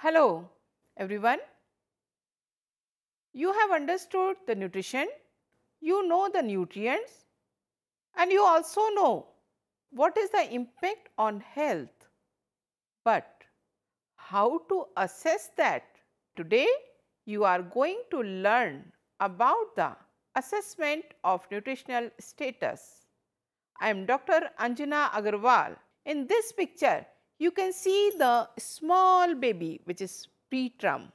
Hello everyone. You have understood the nutrition, you know the nutrients and you also know what is the impact on health. But how to assess that? Today you are going to learn about the assessment of nutritional status. I am Dr. Anjana Agarwal. In this picture, you can see the small baby which is preterm.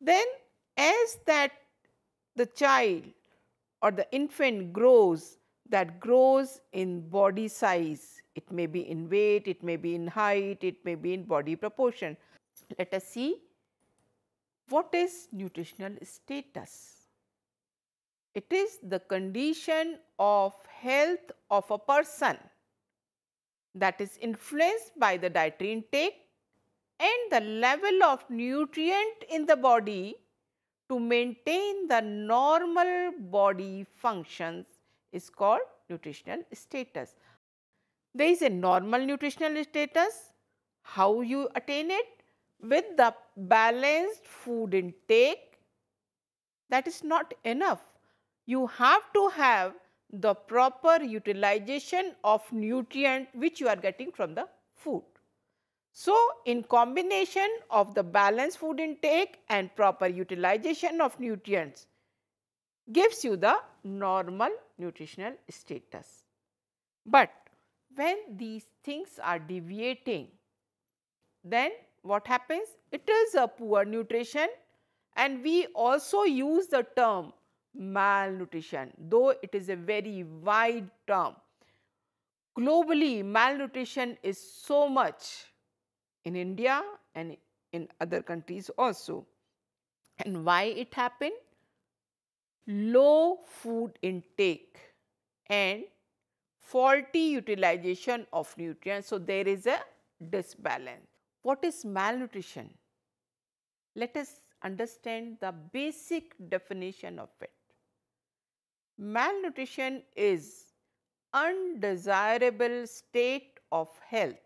Then as that the child or the infant grows, that grows in body size. It may be in weight, it may be in height, it may be in body proportion. Let us see what is nutritional status. It is the condition of health of a person that is influenced by the dietary intake and the level of nutrient in the body to maintain the normal body functions is called nutritional status. There is a normal nutritional status. How you attain it? With the balanced food intake. That is not enough. You have to have the proper utilization of nutrient which you are getting from the food. So, in combination of the balanced food intake and proper utilization of nutrients gives you the normal nutritional status. But when these things are deviating, then what happens? It is a poor nutrition and we also use the term malnutrition, though it is a very wide term. Globally, malnutrition is so much in India and in other countries also. And why it happened? Low food intake and faulty utilization of nutrients. So, there is a disbalance. What is malnutrition? Let us understand the basic definition of it. Malnutrition is undesirable state of health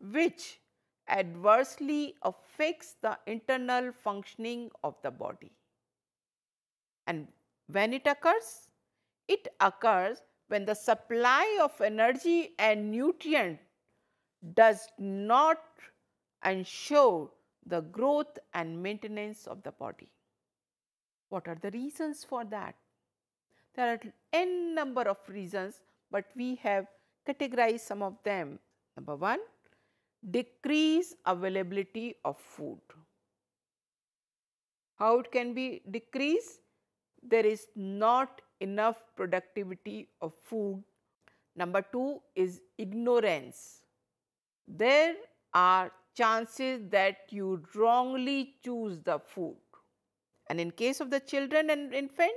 which adversely affects the internal functioning of the body. And when it occurs? It occurs when the supply of energy and nutrient does not ensure the growth and maintenance of the body. What are the reasons for that? There are n number of reasons, but we have categorized some of them. Number one, decrease availability of food. How it can be decreased? There is not enough productivity of food. Number two is ignorance. There are chances that you wrongly choose the food. And in case of the children and infant,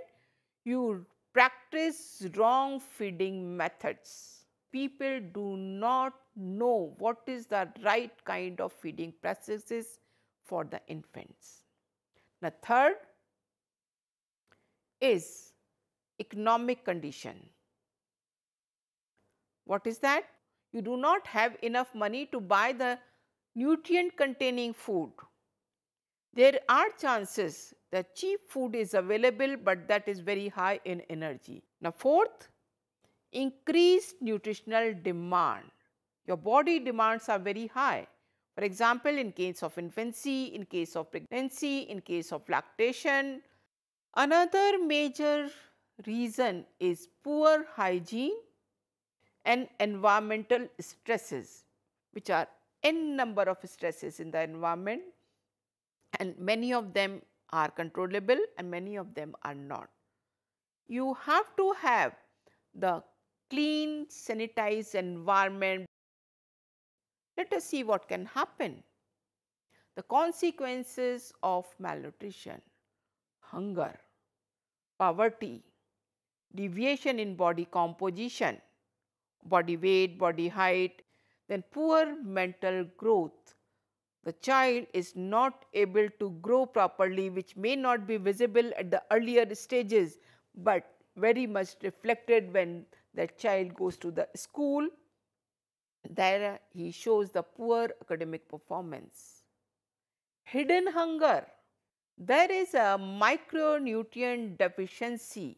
you practice wrong feeding methods. People do not know what is the right kind of feeding practices for the infants. The third is economic condition. What is that? You do not have enough money to buy the nutrient containing food. There are chances that cheap food is available, but that is very high in energy. Now, fourth, increased nutritional demand. Your body demands are very high. For example, in case of infancy, in case of pregnancy, in case of lactation. Another major reason is poor hygiene and environmental stresses, which are n number of stresses in the environment and many of them are controllable and many of them are not. You have to have the clean sanitized environment. Let us see what can happen. The consequences of malnutrition, hunger, poverty, deviation in body composition, body weight, body height, then poor mental growth. The child is not able to grow properly which may not be visible at the earlier stages, but very much reflected when the child goes to the school. there he shows the poor academic performance. Hidden hunger. There is a micronutrient deficiency.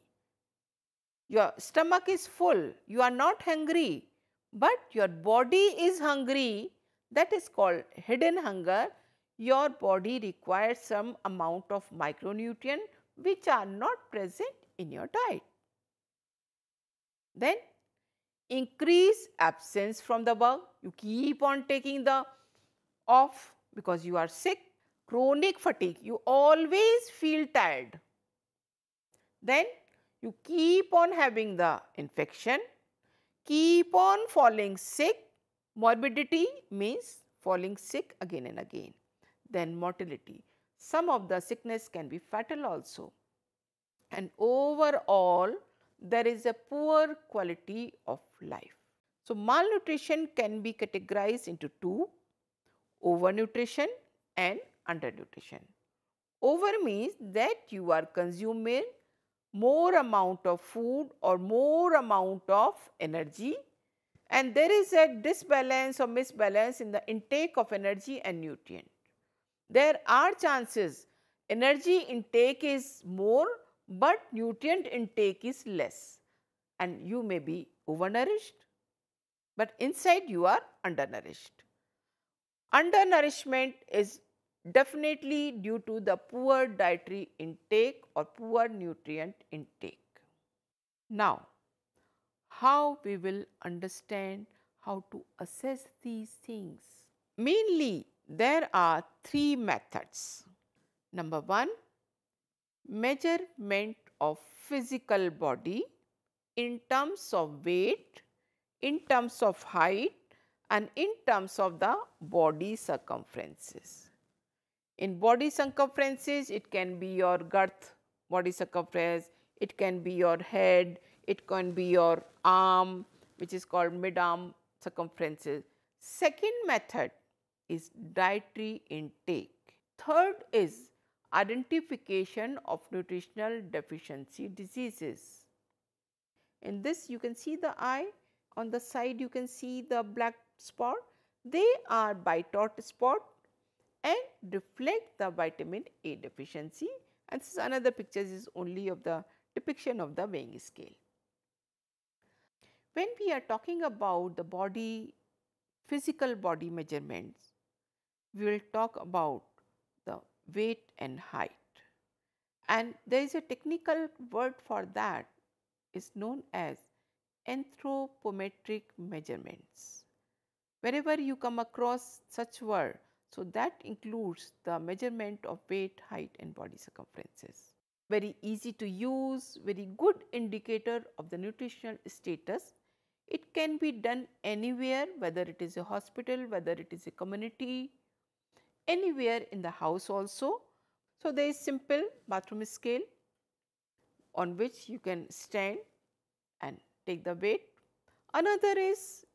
Your stomach is full, you are not hungry, but your body is hungry. That is called hidden hunger. Your body requires some amount of micronutrient which are not present in your diet. Then increase absence from the work. You keep on taking the off because you are sick. Chronic fatigue, you always feel tired. Then you keep on having the infection, keep on falling sick. Morbidity means falling sick again and again. Then mortality. Some of the sickness can be fatal also. And overall, there is a poor quality of life. So, malnutrition can be categorized into two overnutrition and undernutrition. Over means that you are consuming more amount of food or more amount of energy and there is a disbalance or misbalance in the intake of energy and nutrient. There are chances energy intake is more but nutrient intake is less and you may be overnourished, but inside you are undernourished. Undernourishment is definitely due to the poor dietary intake or poor nutrient intake. Now, how we will understand how to assess these things? Mainly, there are three methods. Number one, measurement of physical body in terms of weight, in terms of height and in terms of the body circumferences. In body circumferences, it can be your girth, body circumference, it can be your head, it can be your arm which is called mid-arm circumferences. Second method is dietary intake. Third is identification of nutritional deficiency diseases. In this you can see the eye, on the side you can see the black spot. They are Bitot spot and reflect the vitamin A deficiency and this is another picture is only of the depiction of the weighing scale. When we are talking about the body, physical body measurements, we will talk about the weight and height. And there is a technical word for that is known as anthropometric measurements. Wherever you come across such word, so that includes the measurement of weight, height and body circumferences. Very easy to use, very good indicator of the nutritional status. It can be done anywhere whether it is a hospital, whether it is a community anywhere in the house also. So, there is simple bathroom scale on which you can stand and take the weight. Another is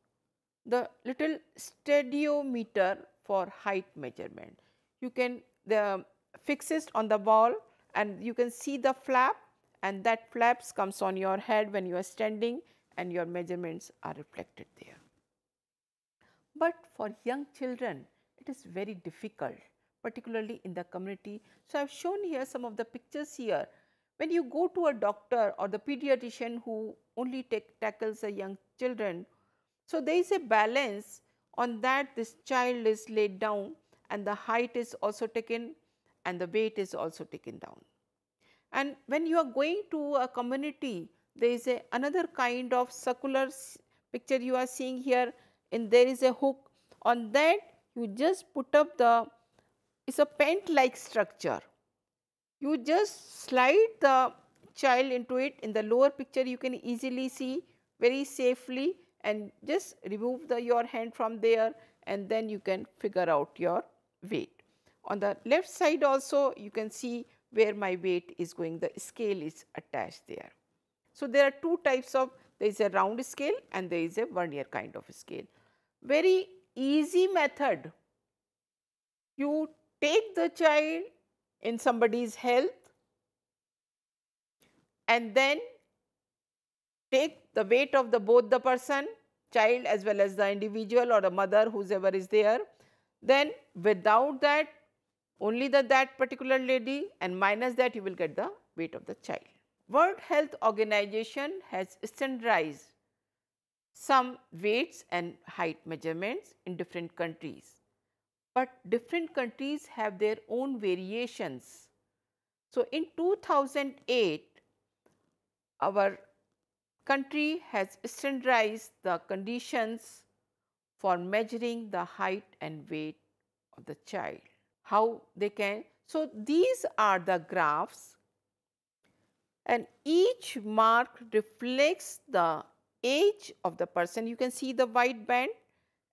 the little stadiometer for height measurement. You can the fix it on the wall and you can see the flap and that flaps comes on your head when you are standing and your measurements are reflected there. But for young children it is very difficult particularly in the community. So, I have shown here some of the pictures here. When you go to a doctor or the pediatrician who only take, tackles the young children, so there is a balance on that this child is laid down and the height is also taken and the weight is also taken down. And when you are going to a community, there is a another kind of circular picture you are seeing here and there is a hook on that you just put up the it's a pent like structure. You just slide the child into it in the lower picture you can easily see very safely and just remove the your hand from there and then you can figure out your weight. On the left side also you can see where my weight is going the scale is attached there. So, there are two types of there is a round scale and there is a vernier kind of scale. Very easy method. You take the child in somebody's health and then take the weight of the both the person child as well as the individual or the mother whoever is there. Then without that only the that particular lady and minus that you will get the weight of the child. World Health Organization has standardized some weights and height measurements in different countries, but different countries have their own variations. So, in 2008, our country has standardized the conditions for measuring the height and weight of the child, how they can. So, these are the graphs and each mark reflects the age of the person. You can see the white band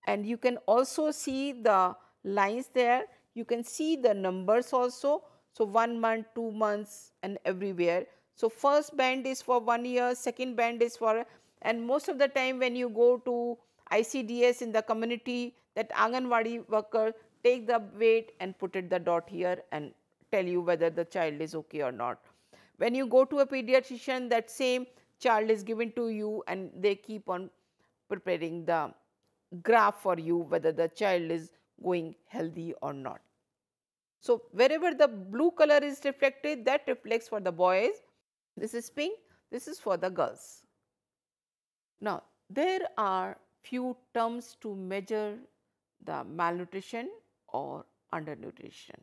and you can also see the lines there. You can see the numbers also. So, 1 month, 2 months and everywhere. So, first band is for 1 year, second band is for and most of the time when you go to ICDS in the community that Anganwadi worker take the weight and put it the dot here and tell you whether the child is okay or not. When you go to a pediatrician that same child is given to you and they keep on preparing the graph for you whether the child is going healthy or not. So, wherever the blue color is reflected that reflects for the boys, this is pink, this is for the girls. Now, there are few terms to measure the malnutrition or undernutrition.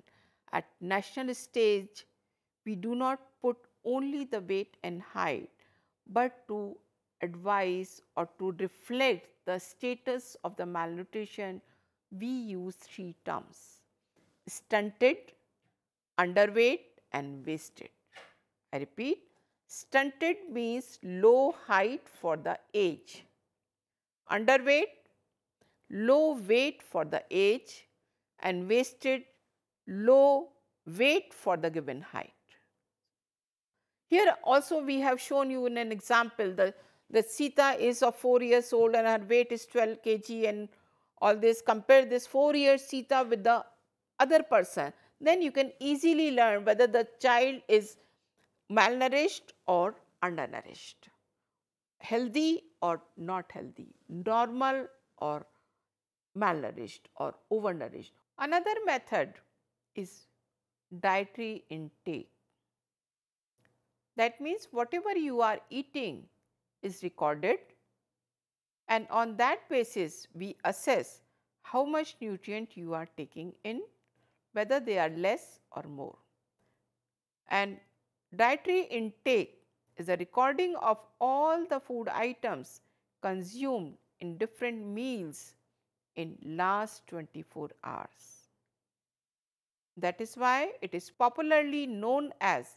At national stage, we do not put only the weight and height, but to advise or to reflect the status of the malnutrition, we use three terms stunted, underweight and wasted. I repeat, stunted means low height for the age, underweight, low weight for the age and wasted, low weight for the given height. Here also we have shown you in an example the, the Sita is of 4 years old and her weight is 12 kg and all this compare this 4 years Sita with the other person then you can easily learn whether the child is malnourished or undernourished, healthy or not healthy, normal or malnourished or overnourished. Another method is dietary intake. That means whatever you are eating is recorded and on that basis we assess how much nutrient you are taking in, whether they are less or more. And dietary intake is a recording of all the food items consumed in different meals in last 24 hours. That is why it is popularly known as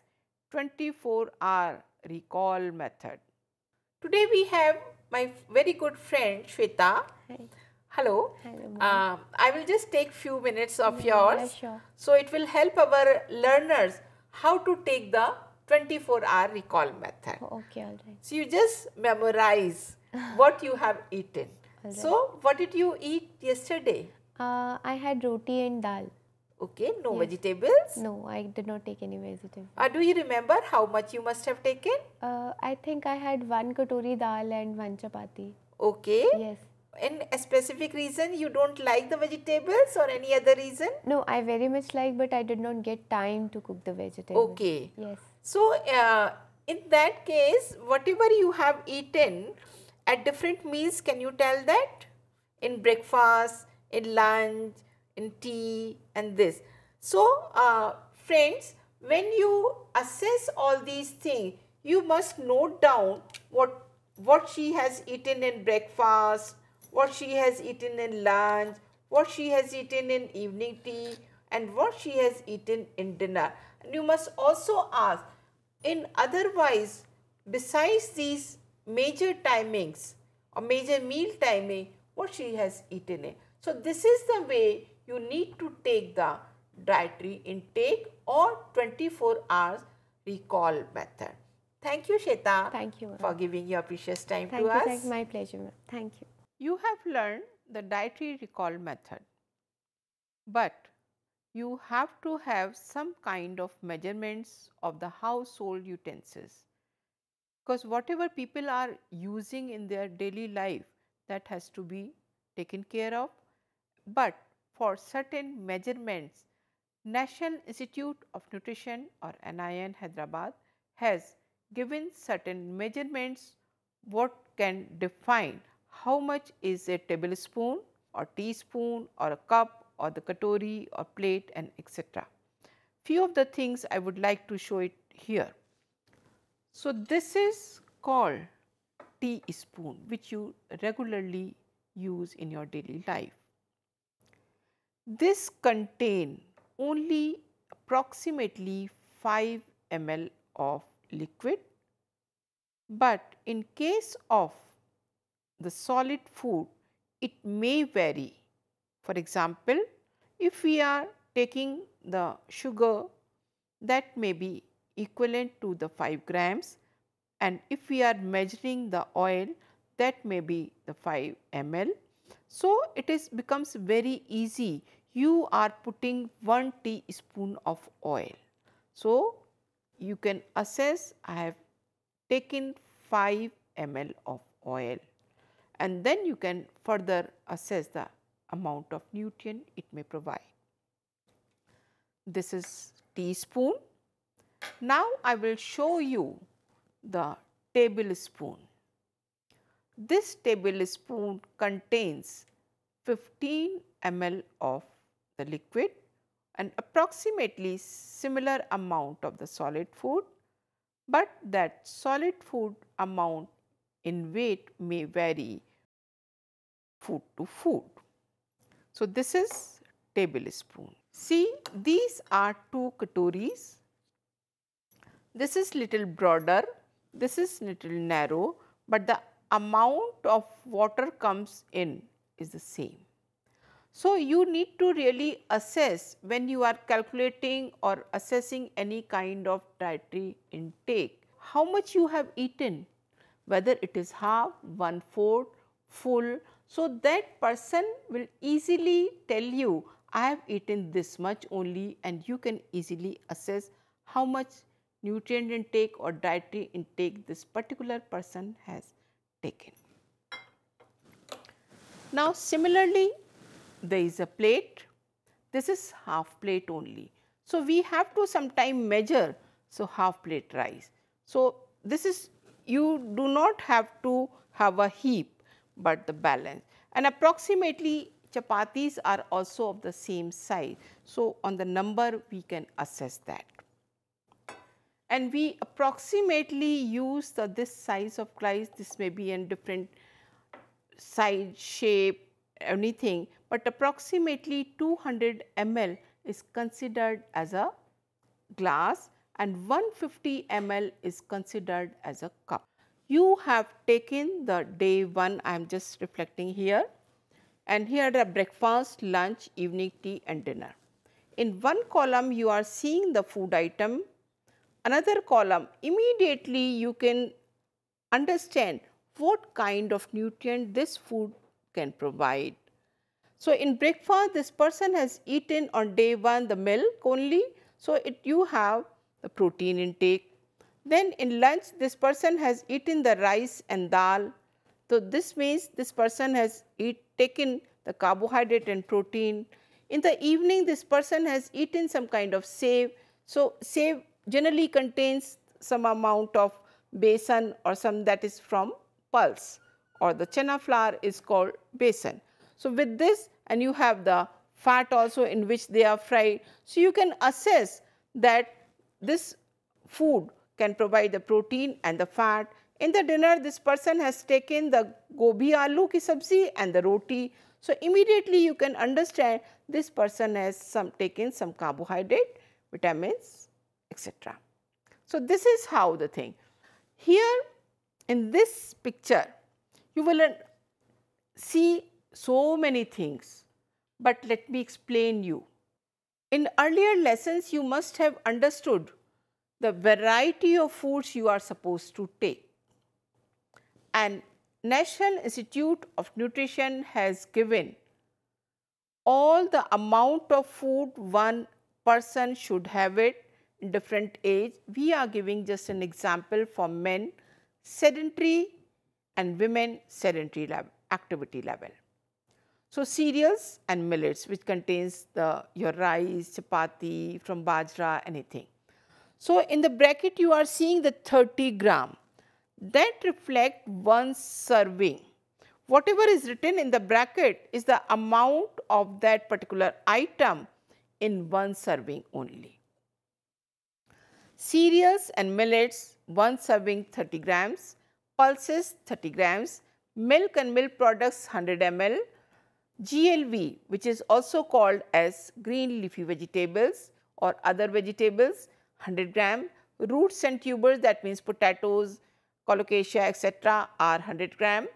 24 hour recall method. Today we have my very good friend Shweta. Hi. Hello. Hello, Uh, I will just take few minutes of yours. yeah, sure. So it will help our learners how to take the 24 hour recall method. Oh, okay, all right. So you just memorize what you have eaten. Alright. So what did you eat yesterday? Uh, I had roti and dal. Okay, no vegetables. No, I did not take any vegetables. Uh, do you remember how much you must have taken? Uh, I think I had one katori dal and one chapati. Okay. Yes. In a specific reason you don't like the vegetables or any other reason? No, I very much like, but I did not get time to cook the vegetables. Okay. Yes. So, uh, in that case, whatever you have eaten at different meals, can you tell that? In breakfast, in lunch, in tea, and this. So, uh, friends, when you assess all these things, you must note down what what she has eaten in breakfast, what she has eaten in lunch, what she has eaten in evening tea, and what she has eaten in dinner. And you must also ask in otherwise besides these major timings or major meal timing what she has eaten in. So this is the way you need to take the dietary intake or 24 hours recall method. Thank you Shweta Thank you, ma'am. for giving your precious time Thank to you. us. Thank my pleasure, ma'am. Thank you. You have learned the dietary recall method, but you have to have some kind of measurements of the household utensils because whatever people are using in their daily life that has to be taken care of. But for certain measurements, National Institute of Nutrition or NIN Hyderabad has given certain measurements what can define how much is a tablespoon or teaspoon or a cup or the katori or plate and etc. Few of the things I would like to show it here. So, this is called teaspoon which you regularly use in your daily life. This contain only approximately 5 ml of liquid, but in case of the solid food it may vary. For example, if we are taking the sugar that may be equivalent to the 5 grams and if we are measuring the oil that may be the 5 ml. So, it is becomes very easy you are putting 1 teaspoon of oil. So, you can assess I have taken 5 ml of oil and then you can further assess the amount of nutrient it may provide. This is teaspoon. Now, I will show you the tablespoon. This tablespoon contains 15 ml of the liquid and approximately similar amount of the solid food, but that solid food amount in weight may vary food to food. So, this is tablespoon. See these are two katoris. This is little broader, this is little narrow, but the amount of water comes in is the same. So, you need to really assess when you are calculating or assessing any kind of dietary intake, how much you have eaten, whether it is half, one fourth, full. So, that person will easily tell you I have eaten this much only and you can easily assess how much nutrient intake or dietary intake this particular person has taken. Now, similarly there is a plate. This is half plate only. So, we have to sometime measure. So, half plate rice. So, this is you do not have to have a heap, but the balance and approximately chapatis are also of the same size. So, on the number we can assess that. And we approximately use the, this size of rice, this may be in different size, shape, anything, but approximately 200 ml is considered as a glass and 150 ml is considered as a cup. You have taken the day 1 I am just reflecting here and here the breakfast, lunch, evening tea and dinner. In one column you are seeing the food item, another column immediately you can understand what kind of nutrient this food can provide. So, in breakfast this person has eaten on day 1 the milk only. So, it you have the protein intake. Then in lunch this person has eaten the rice and dal. So, this means this person has eat, taken the carbohydrate and protein. In the evening this person has eaten some kind of sev. So, sev generally contains some amount of besan or some that is from pulse or the chana flour is called besan. So, with this and you have the fat also in which they are fried. So, you can assess that this food can provide the protein and the fat. In the dinner this person has taken the gobi aloo ki sabzi and the roti. So, immediately you can understand this person has some taken some carbohydrate, vitamins etc. So, this is how the thing. Here in this picture you will see so many things, but let me explain you. In earlier lessons, you must have understood the variety of foods you are supposed to take. And National Institute of Nutrition has given all the amount of food one person should have it different age. We are giving just an example for men sedentary and women sedentary activity level. So, cereals and millets which contains the your rice, chapati from bajra anything. So, in the bracket you are seeing the 30 gram that reflect one serving. Whatever is written in the bracket is the amount of that particular item in one serving only. Cereals and millets, one serving 30 grams, pulses 30 grams, milk and milk products 100 ml, GLV which is also called as green leafy vegetables or other vegetables 100 gram, roots and tubers that means potatoes, colocasia etc. are 100 gram.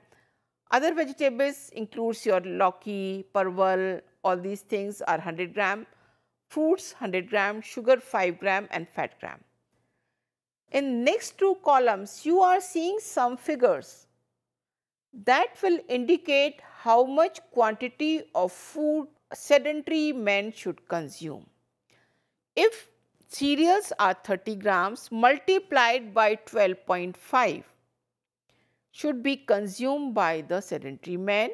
Other vegetables includes your lauki, parval, all these things are 100 gram, fruits 100 gram, sugar 5 gram and fat gram. In next two columns, you are seeing some figures that will indicate how much quantity of food sedentary men should consume. If cereals are 30 grams multiplied by 12.5 should be consumed by the sedentary men,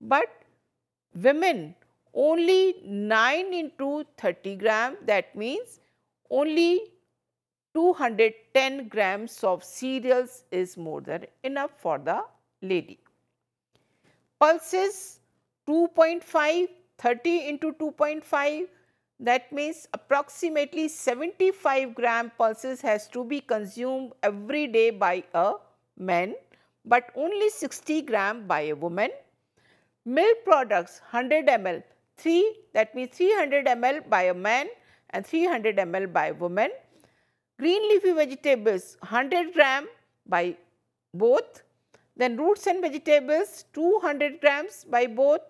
but women only 9 into 30 gram that means only 210 grams of cereals is more than enough for the lady. Pulses 2.5, 30 into 2.5 that means approximately 75 gram pulses has to be consumed every day by a man but only 60 gram by a woman. Milk products 100 ml 3 that means 300 ml by a man and 300 ml by a woman. Green leafy vegetables 100 gram by both then roots and vegetables 200 grams by both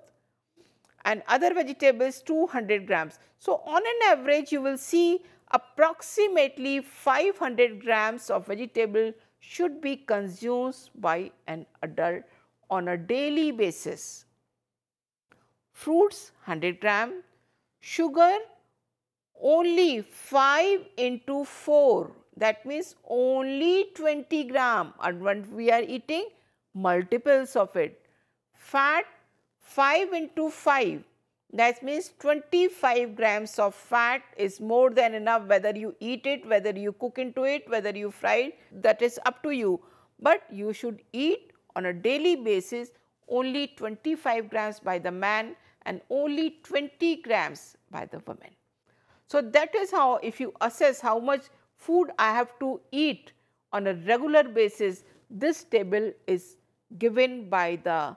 and other vegetables 200 grams. So, on an average you will see approximately 500 grams of vegetable should be consumed by an adult on a daily basis. Fruits 100 gram, sugar only 5 into 4 that means only 20 gram and when we are eating multiples of it. Fat 5 into 5 that means 25 grams of fat is more than enough whether you eat it, whether you cook into it, whether you fry it that is up to you. But you should eat on a daily basis only 25 grams by the man and only 20 grams by the woman. So, that is how if you assess how much food I have to eat on a regular basis, this table is given by the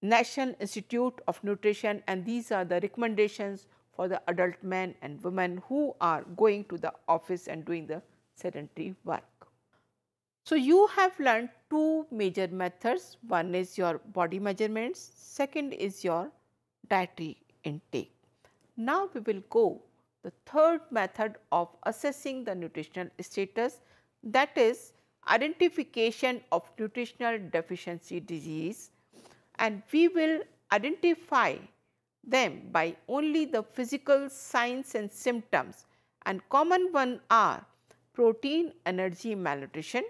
National Institute of Nutrition and these are the recommendations for the adult men and women who are going to the office and doing the sedentary work. So, you have learned two major methods, one is your body measurements, second is your dietary intake. Now, we will go the third method of assessing the nutritional status that is identification of nutritional deficiency disease and we will identify them by only the physical signs and symptoms and common one are protein energy malnutrition,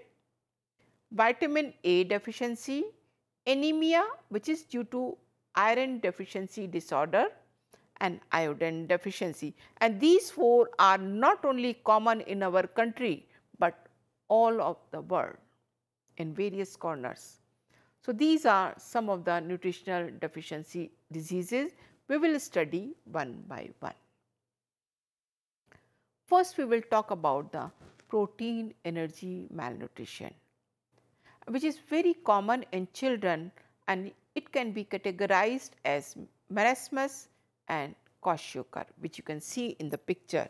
vitamin A deficiency, anemia which is due to iron deficiency disorder and iodine deficiency and these four are not only common in our country, but all of the world in various corners. So, these are some of the nutritional deficiency diseases we will study one by one. First, we will talk about the protein energy malnutrition, which is very common in children and it can be categorized as marasmus and kwashiorkor, which you can see in the picture.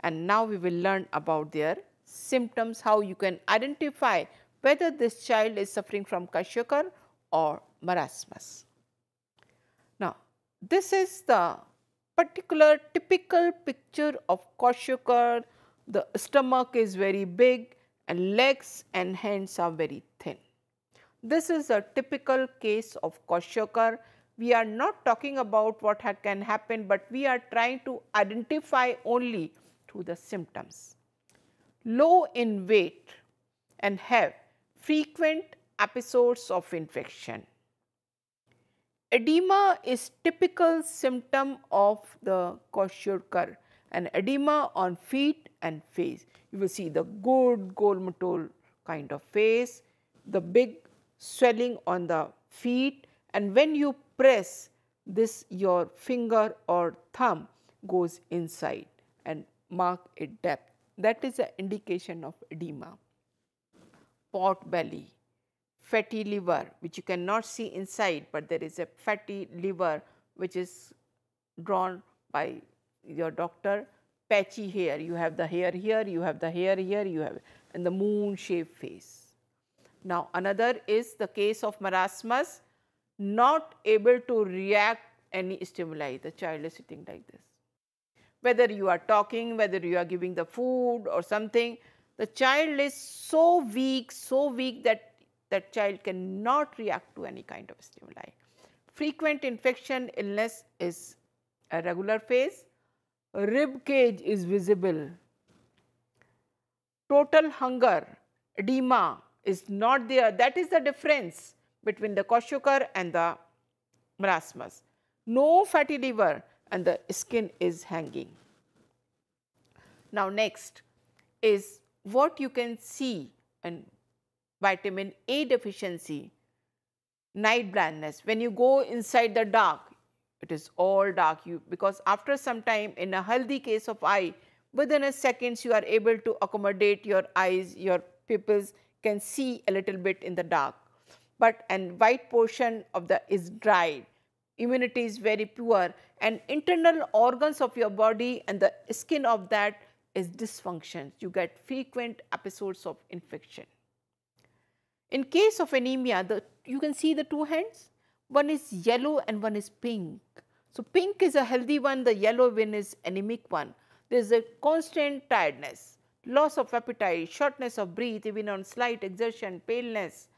And now we will learn about their symptoms, how you can identify whether this child is suffering from kwashiorkor or marasmus. Now, this is the particular typical picture of kwashiorkor. The stomach is very big and legs and hands are very thin. This is a typical case of kwashiorkor. We are not talking about what can happen, but we are trying to identify only through the symptoms low in weight and have frequent episodes of infection. edema is typical symptom of the kwashiorkor and edema on feet and face. You will see the good Goal-Mottol kind of face, the big swelling on the feet and when you press this your finger or thumb goes inside and mark a depth. That is an indication of edema. Pot belly, fatty liver which you cannot see inside, but there is a fatty liver which is drawn by your doctor. Patchy hair, you have the hair here, you have the hair here, you have and the moon shaped face. Now, another is the case of marasmus not able to react any stimuli, the child is sitting like this. Whether you are talking, whether you are giving the food or something, the child is so weak, so weak that that child cannot react to any kind of stimuli. Frequent infection illness is a regular phase, rib cage is visible, total hunger, edema is not there, that is the difference between the kwashiorkor and the marasmus. No fatty liver and the skin is hanging. Now next is what you can see in vitamin A deficiency, night blindness. When you go inside the dark, it is all dark you because after some time in a healthy case of eye, within a seconds you are able to accommodate your eyes, your pupils can see a little bit in the dark but and white portion of the is dried. Immunity is very poor and internal organs of your body and the skin of that is dysfunction. You get frequent episodes of infection. In case of anemia, the, you can see the two hands. One is yellow and one is pink. So, pink is a healthy one, the yellow one is anemic one. There is a constant tiredness, loss of appetite, shortness of breath even on slight exertion, paleness,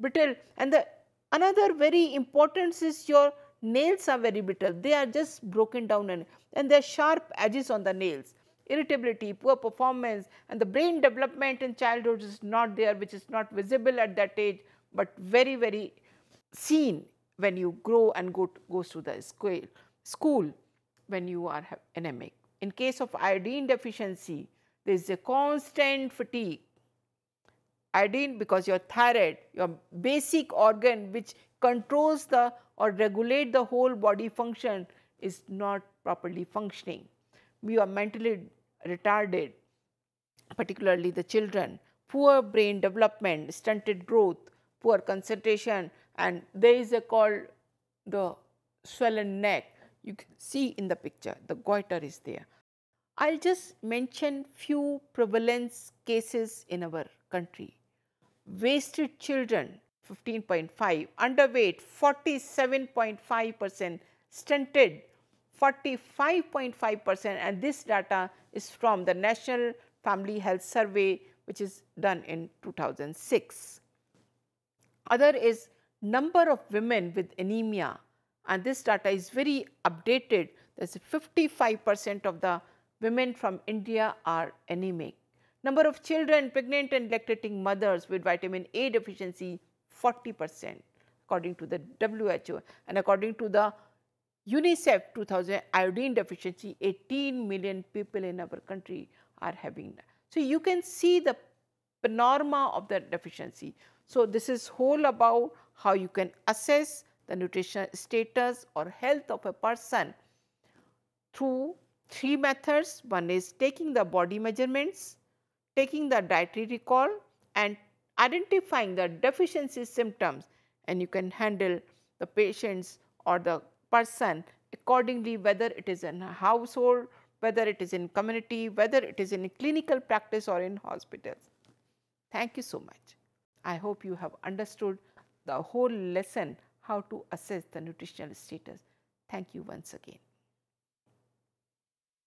brittle. And the another very important is your nails are very brittle. They are just broken down and, and there are sharp edges on the nails. Irritability poor performance and the brain development in childhood is not there which is not visible at that age but very very seen when you grow and go to, goes to the school, school when you are anemic. In case of iodine deficiency, there is a constant fatigue, iodine because your thyroid, your basic organ which controls the or regulate the whole body function is not properly functioning. We are mentally retarded, particularly the children, poor brain development, stunted growth, poor concentration and there is a called the swollen neck. You can see in the picture, the goiter is there. I will just mention few prevalence cases in our country wasted children 15.5, underweight 47.5 percent, stunted 45.5 percent and this data is from the National Family Health Survey which is done in 2006. Other is number of women with anemia and this data is very updated. There is 55 percent of the women from India are anemic. Number of children pregnant and lactating mothers with vitamin A deficiency 40 percent according to the WHO and according to the UNICEF 2000 iodine deficiency 18 million people in our country are having. So, you can see the panorama of the deficiency. So, this is whole about how you can assess the nutrition status or health of a person through three methods. One is taking the body measurements, taking the dietary recall and identifying the deficiency symptoms and you can handle the patients or the person accordingly whether it is in a household, whether it is in community, whether it is in clinical practice or in hospitals. Thank you so much. I hope you have understood the whole lesson how to assess the nutritional status. Thank you once again.